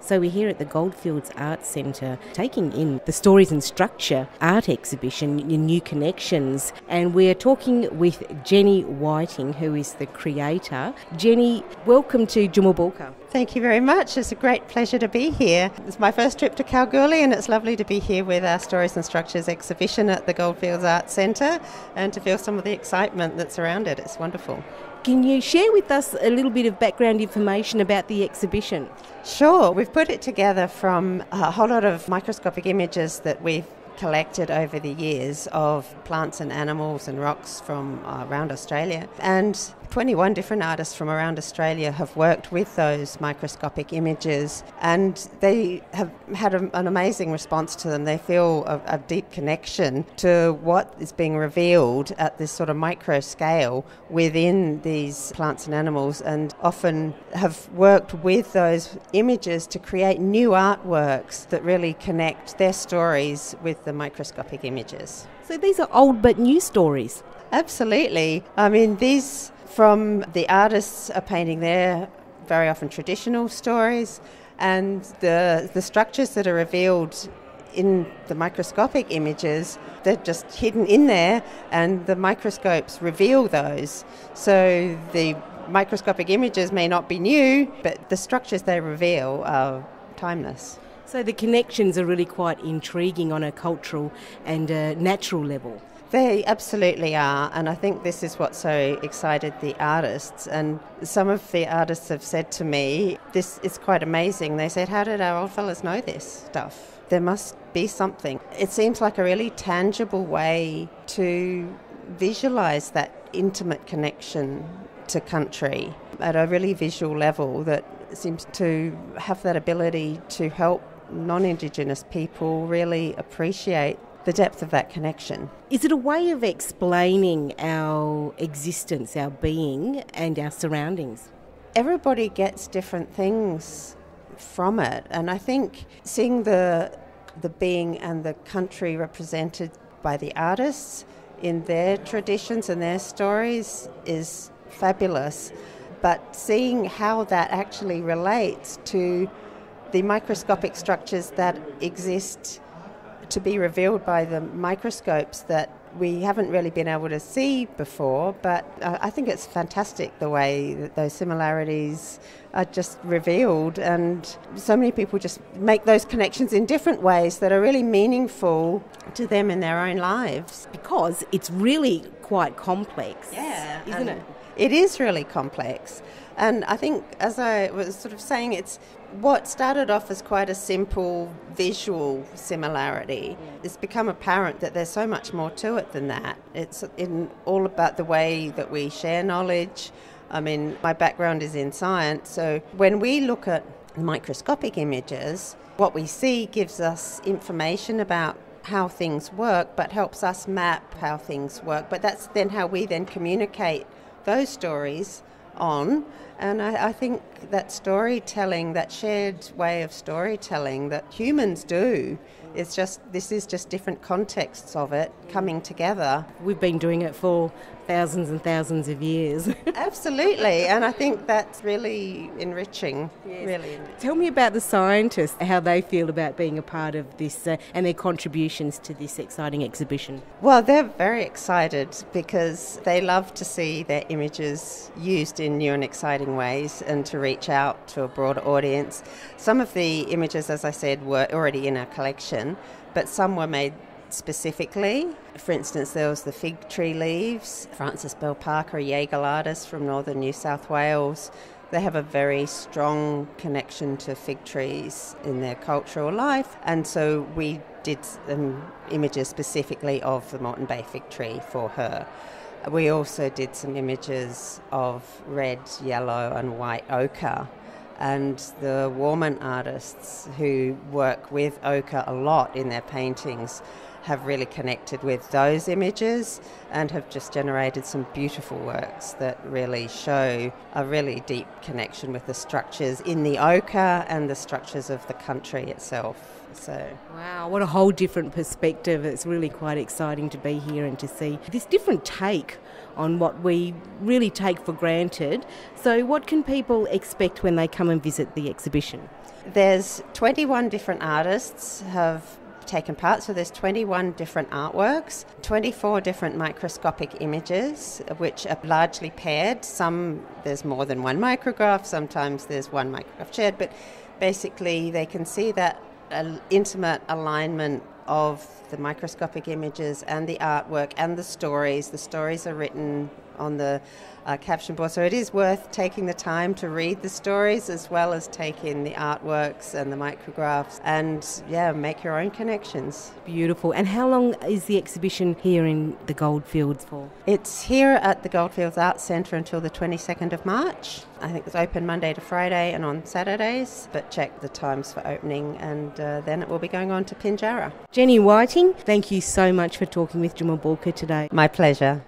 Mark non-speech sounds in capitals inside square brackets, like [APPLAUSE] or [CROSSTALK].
So we're here at the Goldfields Arts Centre taking in the Stories and Structure art exhibition New Connections and we're talking with Jenny Whiting who is the creator. Jenny, welcome to Tjuma Pulka. Thank you very much. It's a great pleasure to be here. It's my first trip to Kalgoorlie and it's lovely to be here with our Stories and Structures exhibition at the Goldfields Arts Centre and to feel some of the excitement that's around it. It's wonderful. Can you share with us a little bit of background information about the exhibition? Sure. We've put it together from a whole lot of microscopic images that we've collected over the years of plants and animals and rocks from uh, around Australia. And 21 different artists from around Australia have worked with those microscopic images and they have had a, an amazing response to them. They feel a, a, deep connection to what is being revealed at this sort of micro scale within these plants and animals and often have worked with those images to create new artworks that really connect their stories with the microscopic images. So these are old but new stories. Absolutely. I mean, these from the artists are painting their very often traditional stories, and the the structures that are revealed in the microscopic images, they're just hidden in there, and the microscopes reveal those. So the microscopic images may not be new, but the structures they reveal are timeless. So the connections are really quite intriguing on a cultural and a natural level. They absolutely are, and I think this is what so excited the artists. And some of the artists have said to me, This is quite amazing. They said, How did our old fellas know this stuff? There must be something. It seems like a really tangible way to visualize that intimate connection to country at a really visual level that seems to have that ability to help non Indigenous people really appreciate the depth of that connection. Is it a way of explaining our existence, our being, and our surroundings? Everybody gets different things from it, and I think seeing the the being and the country represented by the artists in their traditions and their stories is fabulous. But seeing how that actually relates to the microscopic structures that exist to be revealed by the microscopes that we haven't really been able to see before, but uh, I think it's fantastic the way that those similarities are just revealed, and so many people just make those connections in different ways that are really meaningful to them in their own lives. Because it's really quite complex. Yeah, isn't it? It is really complex. And I think, as I was sort of saying, it's what started off as quite a simple visual similarity. It's become apparent that there's so much more to it than that. It's in all about the way that we share knowledge. I mean, my background is in science, so when we look at microscopic images, what we see gives us information about how things work, but helps us map how things work. But that's then how we then communicate those stories on. And I, I, think that storytelling, that shared way of storytelling that humans do, is just this is just different contexts of it coming together. We've been doing it for thousands and thousands of years. [LAUGHS] Absolutely, and I think that's really enriching. Yes. Really. Enriching. Tell me about the scientists, how they feel about being a part of this uh, and their contributions to this exciting exhibition. Well, they're very excited because they love to see their images used in new and exciting ways and to reach out to a broader audience. Some of the images, as I said, were already in our collection, but some were made specifically. For instance, there was the fig tree leaves. Frances Belle Parker, a Yaegl artist from northern New South Wales, they have a very strong connection to fig trees in their cultural life, and so we did some images specifically of the Moreton Bay fig tree for her. We also did some images of red, yellow, and white ochre and the Warmun artists who work with ochre a lot in their paintings have really connected with those images and have just generated some beautiful works that really show a really deep connection with the structures in the ochre and the structures of the country itself. So wow, what a whole different perspective! It's really quite exciting to be here and to see this different take on what we really take for granted. So, what can people expect when they come and visit the exhibition? There's 21 different artists have taken part. So there's 21 different artworks, 24 different microscopic images, which are largely paired. Some there's more than one micrograph. Sometimes there's one micrograph shared, but basically they can see that uh, intimate alignment of the microscopic images and the artwork and the stories. The stories are written on the uh, caption board. So it is worth taking the time to read the stories as well as take in the artworks and the micrographs and, yeah, make your own connections. Beautiful. And how long is the exhibition here in the Goldfields for? It's here at the Goldfields Arts Centre until the 22nd of March. I think it's open Monday to Friday and on Saturdays, but check the times for opening and uh, then it will be going on to Pinjarra. Jenny Whiting, thank you so much for talking with Tjuma Pulka today. My pleasure.